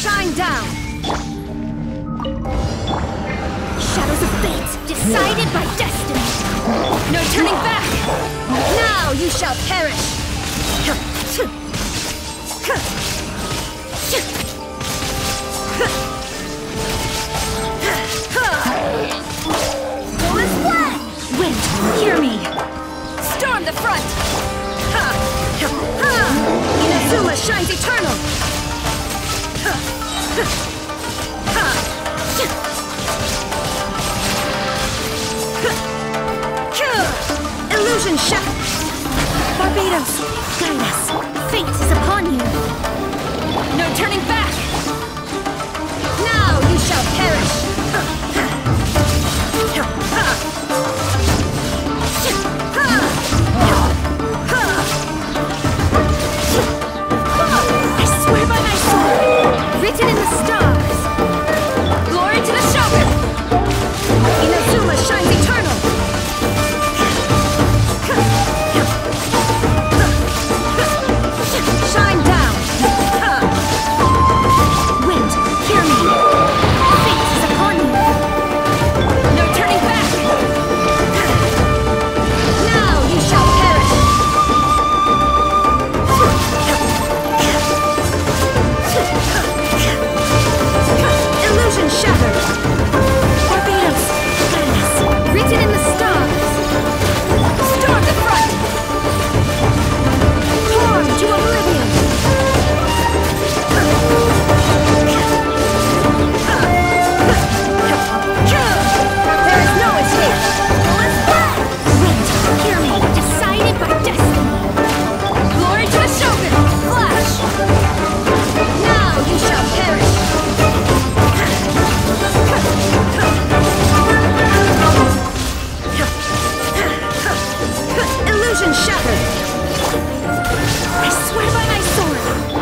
Shine down! Shadows of fate, decided by destiny! No turning back! Now you shall perish! Bonus play! Wait, hear me! Storm the front! Inazuma shines eternal! Illusion shot! Barbatos, guide us. Fate is upon Illusion shattered! I swear by my sword!